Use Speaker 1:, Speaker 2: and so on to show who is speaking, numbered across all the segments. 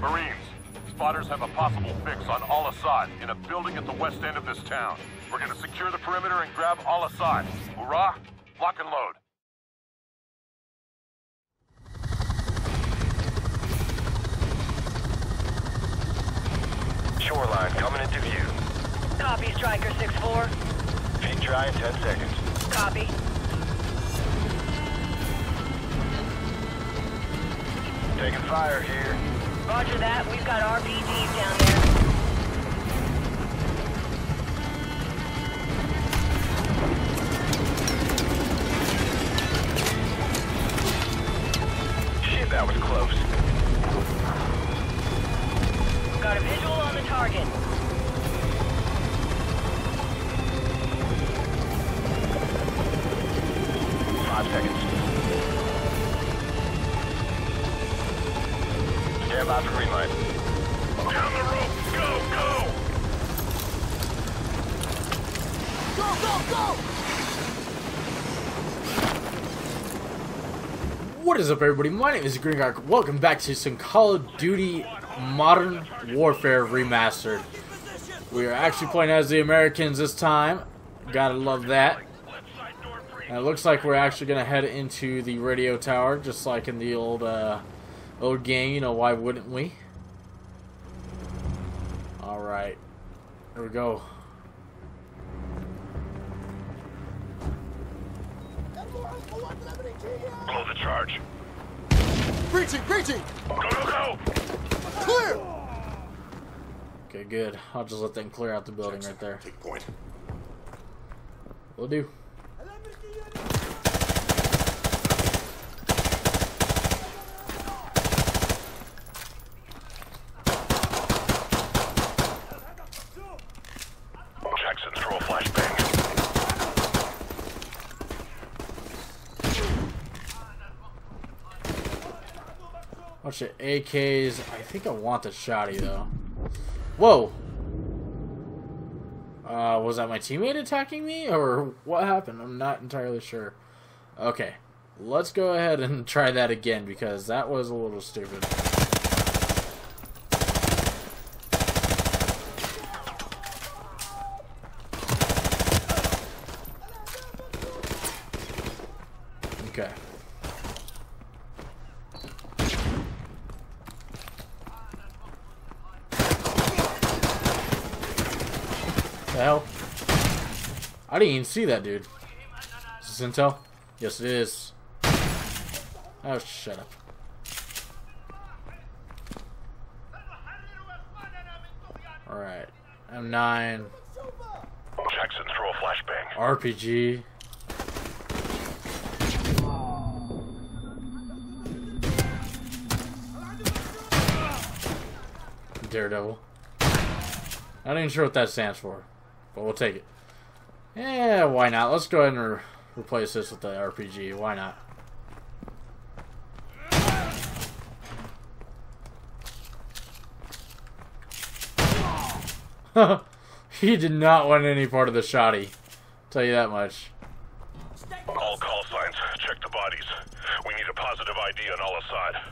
Speaker 1: Marines, spotters have a possible fix on Al-Assad in a building at the west end of this town. We're gonna secure the perimeter and grab Al-Assad. Hurrah! Lock and load.
Speaker 2: Shoreline coming into view.
Speaker 3: Copy, Striker 6-4.
Speaker 2: Feet dry in 10 seconds.
Speaker 3: Copy.
Speaker 2: Taking fire here.
Speaker 3: Roger that. We've got RPGs down
Speaker 4: What is up, everybody? My name is Green Guy. Welcome back to some Call of Duty Modern Warfare Remastered. We are actually playing as the Americans this time. Gotta love that. And it looks like we're actually gonna head into the radio tower, just like in the old, uh, old game. You know why wouldn't we? All right, here we go.
Speaker 1: Blow the charge.
Speaker 5: Breaching! Breaching!
Speaker 1: Go, go, go!
Speaker 5: Clear!
Speaker 4: Okay, good. I'll just let them clear out the building right there.
Speaker 5: Take point.
Speaker 4: Will do.
Speaker 1: Jackson, throw a flashbang.
Speaker 4: Bunch of AKs. I think I want the shotty though. Whoa! Uh, was that my teammate attacking me, or what happened? I'm not entirely sure. Okay, let's go ahead and try that again because that was a little stupid. Okay. Hell? I didn't even see that dude. Is this intel? Yes, it is. Oh, shut up. Alright. M9.
Speaker 1: Jackson, throw a flashbang.
Speaker 4: RPG. Daredevil. I'm not even sure what that stands for, but we'll take it. Yeah, why not? Let's go ahead and re replace this with the RPG. Why not? he did not want any part of the shoddy. Tell you that much.
Speaker 1: All call signs. Check the bodies. We need a positive ID on Al-Assad.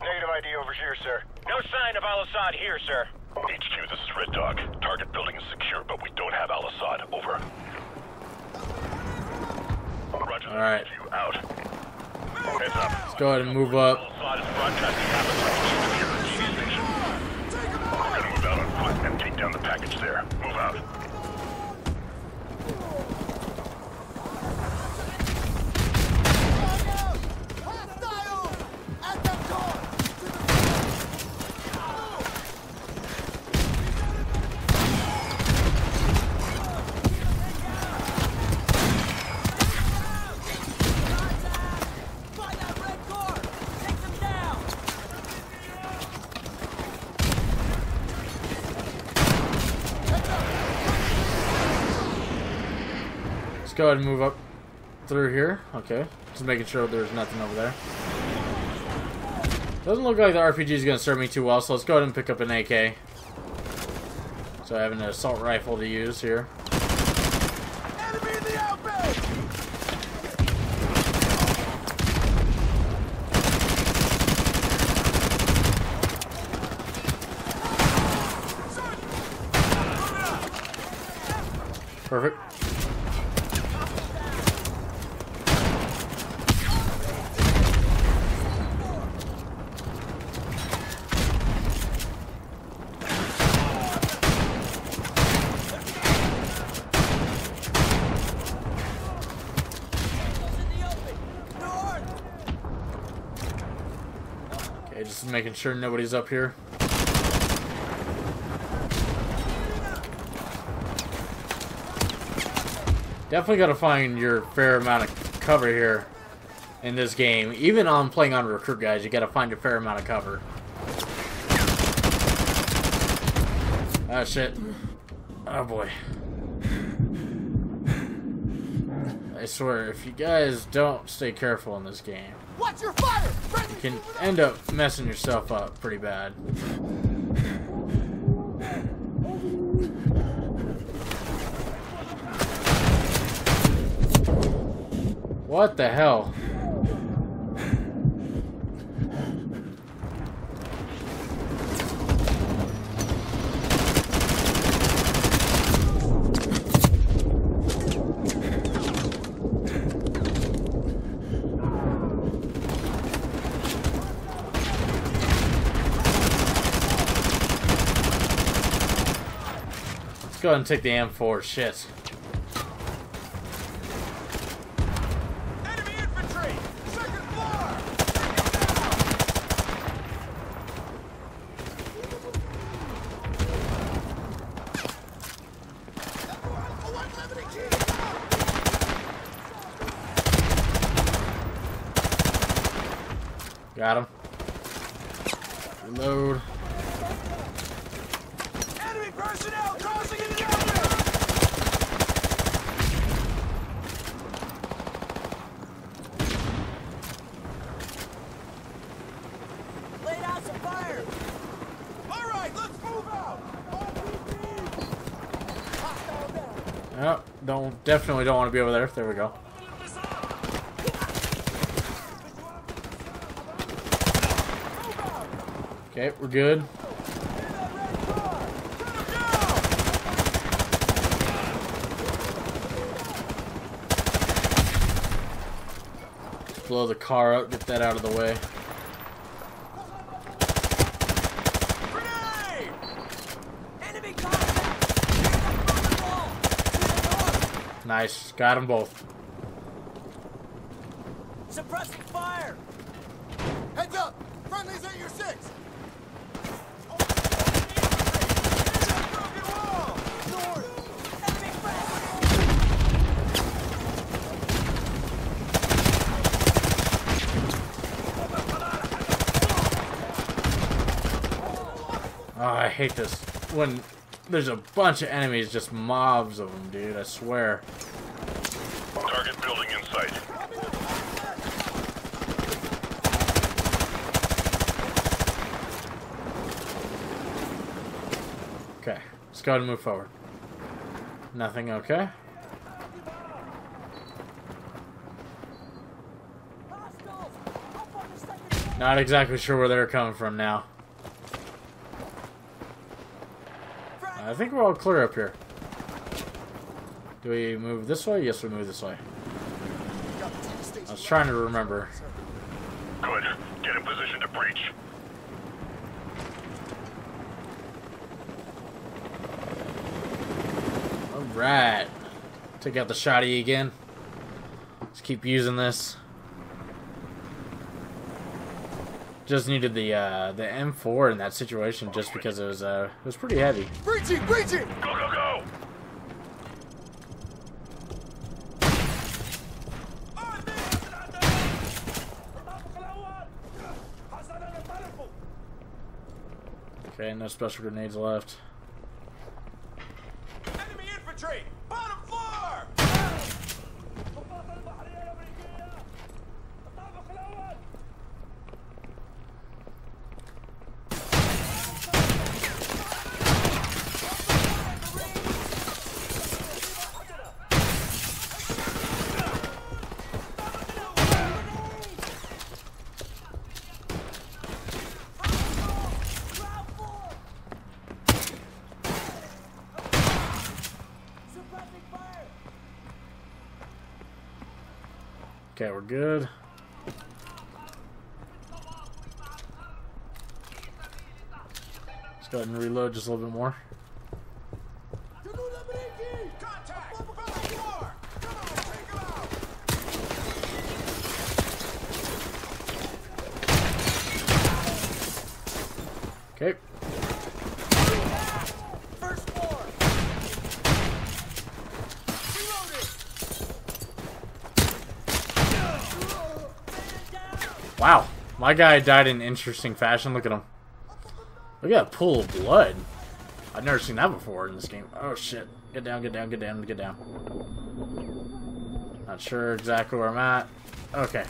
Speaker 2: Negative ID over here, sir.
Speaker 6: No sign of Al-Assad here, sir.
Speaker 1: HQ, this is Red Dog. Target building is secure, but we don't have Al-Assad. Over. Roger.
Speaker 4: All right.
Speaker 1: HQ, out. Heads up.
Speaker 4: Let's go ahead and move up.
Speaker 1: Al-Assad is broadcasting secure TV station. We're gonna move out on foot and take down the package there. Move out.
Speaker 4: go ahead and move up through here. Okay. Just making sure there's nothing over there. Doesn't look like the RPG is going to serve me too well, so let's go ahead and pick up an AK. So I have an assault rifle to use here. Perfect. Just making sure nobody's up here. Definitely gotta find your fair amount of cover here in this game. Even on playing on recruit guys, you gotta find a fair amount of cover. Ah shit. Oh boy. I swear, if you guys don't stay careful in this game,
Speaker 5: Watch your fire.
Speaker 4: You can end up messing yourself up pretty bad. What the hell? Let's go ahead and take the M4. Shit.
Speaker 5: Enemy infantry. Second floor.
Speaker 4: Got him. Reload.
Speaker 5: Enemy personnel crossing in the open. Laid out some fire. All right, let's move out. Hostile down.
Speaker 4: Oh, don't definitely don't want to be over there. There we go. Okay, we're good. Blow the car up, get that out of the way.
Speaker 5: Grenade! Enemy contact! On the wall! To the north!
Speaker 4: Nice, got them both.
Speaker 5: Suppressing fire! Heads up! Friendly's at your six!
Speaker 4: Hate this. When there's a bunch of enemies, just mobs of them, dude. I swear.
Speaker 1: Target building in sight.
Speaker 4: Okay, let's go ahead and move forward. Nothing okay? Not exactly sure where they're coming from now. I think we're all clear up here. Do we move this way? Yes, we move this way. I was trying to remember.
Speaker 1: Good. Get in position to breach.
Speaker 4: Alright. Take out the shotty again. Let's keep using this. Just needed the uh, the M4 in that situation just because it was uh, it was pretty heavy.
Speaker 5: Breaching! Breaching!
Speaker 1: Go, go, go!
Speaker 4: Okay, no special grenades left. Okay, we're good. Let's go ahead and reload just a little bit more. My guy died in interesting fashion. Look at him. Look at that pool of blood. I've never seen that before in this game. Oh shit. Get down, get down, get down, get down. Not sure exactly where I'm at. Okay.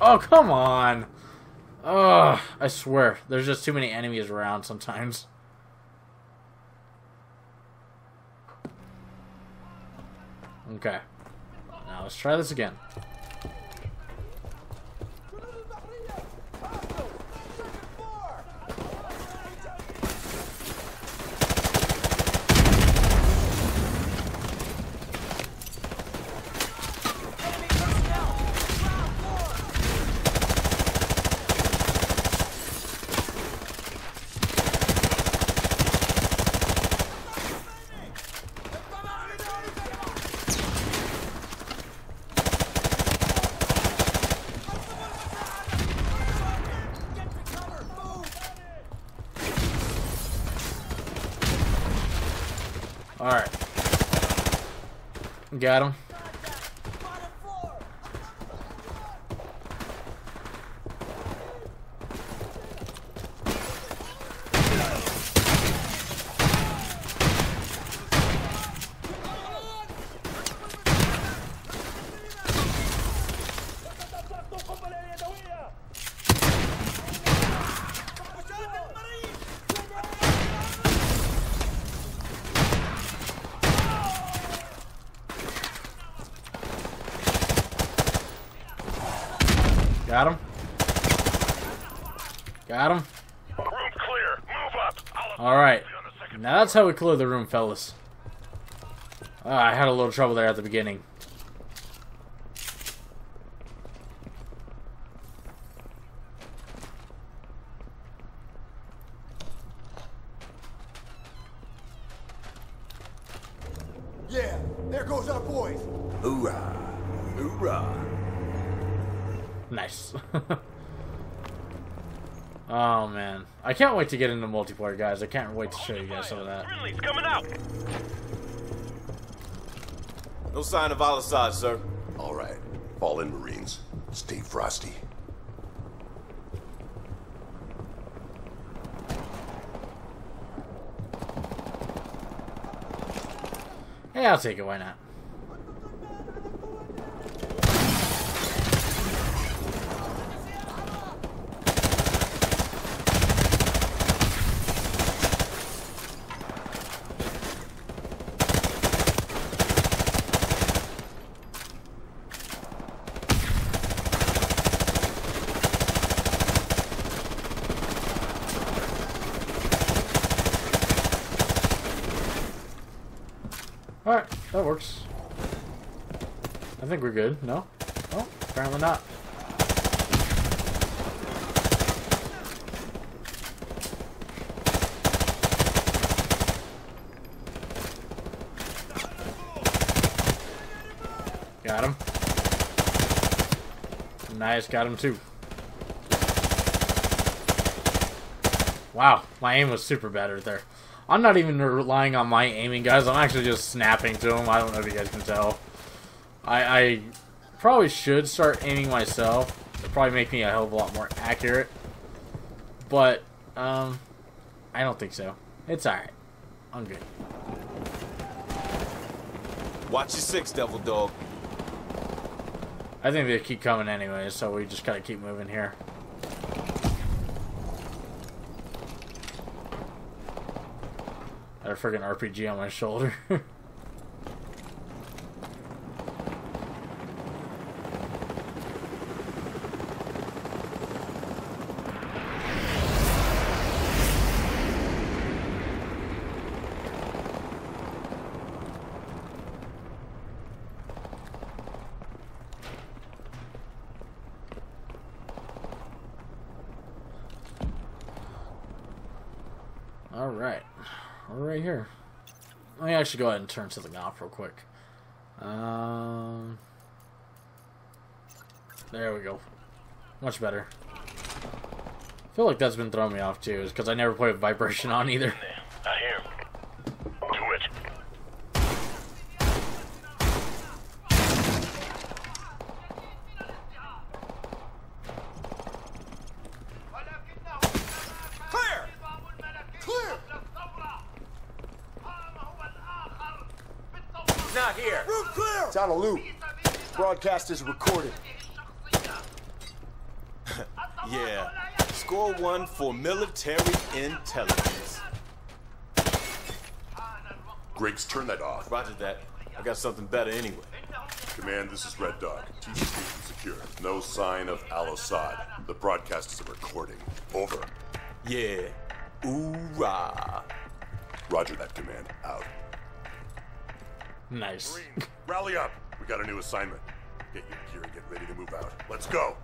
Speaker 4: Oh, come on. Ugh, I swear. There's just too many enemies around sometimes. Okay. Now let's try this again. Alright. Got him.
Speaker 5: Bottom floor.
Speaker 4: Got him. Got him.
Speaker 1: Room clear. Move up.
Speaker 4: Alright.
Speaker 1: be on the second
Speaker 4: Now that's how we clear the room, fellas. Uh, I had a little trouble there at the beginning.
Speaker 7: Yeah, there goes our boys. Hoorah! Hoorah!
Speaker 4: Nice. oh man. I can't wait to get into multiplayer, guys. I can't wait to show you guys some of that.
Speaker 6: Friendly's coming out.
Speaker 8: No sign of Al-Assad, sir.
Speaker 7: All right, fall in, Marines, stay frosty.
Speaker 4: Hey, I'll take it. Why not? Alright, that works. I think we're good. No? Oh, apparently not. Got him. Nice, got him too. Wow, my aim was super bad right there. I'm not even relying on my aiming, guys. I'm actually just snapping to him. I don't know if you guys can tell. I, I probably should start aiming myself. It'd probably make me a hell of a lot more accurate. But, um, I don't think so. It's alright. I'm good.
Speaker 8: Watch your six, Devil Dog.
Speaker 4: I think they keep coming anyway, so we just gotta keep moving here. a freaking RPG on my shoulder. All right. We're right here. Let me actually go ahead and turn something off real quick. Um, there we go. Much better. I feel like that's been throwing me off too, is because I never with vibration on either.
Speaker 9: Broadcast is recorded.
Speaker 8: Yeah. Score one for military intelligence.
Speaker 7: Griggs, turn that off.
Speaker 8: Roger that. I got something better anyway.
Speaker 7: Command, this is Red Dog. TV station secure. No sign of Al Assad. The broadcast is a recording. Over.
Speaker 8: Yeah. Oorah.
Speaker 7: Roger that, Command. Out.
Speaker 4: Nice.
Speaker 7: Marines, rally up. We got a new assignment. Get your gear and get ready to move out. Let's go.